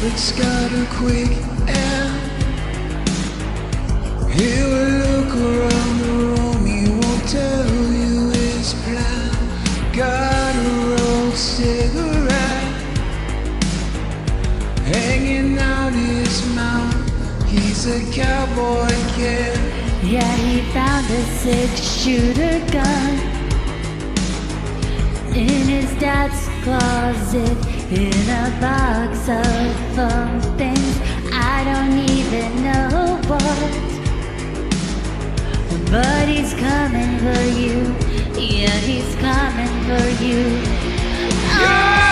it's got a quick end. He will look around the room, he won't tell you his plan. Got a rolled cigarette hanging out his mouth. He's a cowboy kid. Yeah, he found a six-shooter gun in his dad's closet in a box of fun things I don't even know what. But he's coming for you. Yeah, he's coming for you. The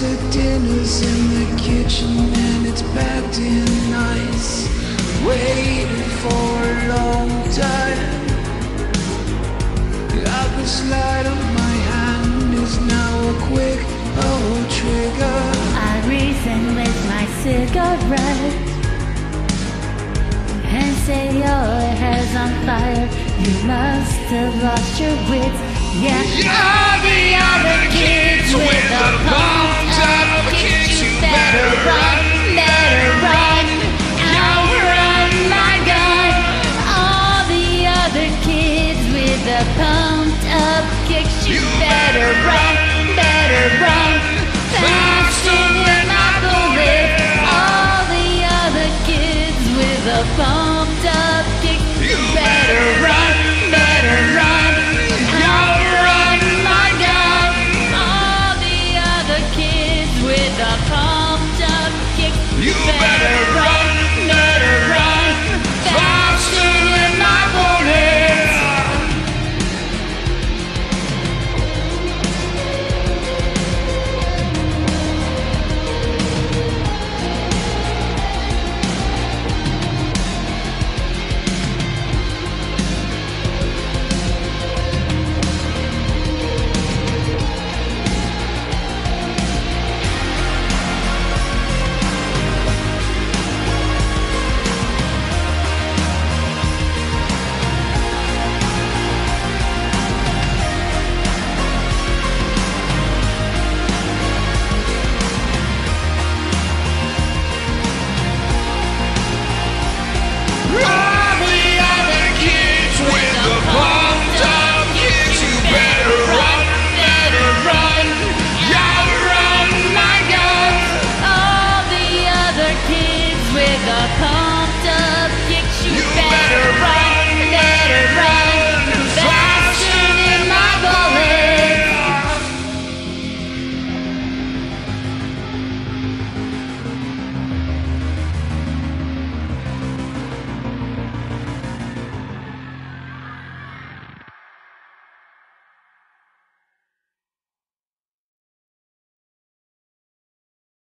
the dinner's in the kitchen and it's packed in nice. Waited for a long time. The slide of my hand is now a quick pull trigger. I reason with my cigarette and say your hair's on fire. You must have lost your wits. Yeah, you're the other kids with the pumped up kicks. You better run, better run. Now run, my gun. All the other kids with the pumped up kicks. You better run, better run. Faster than my bullet. All the other kids with the pumped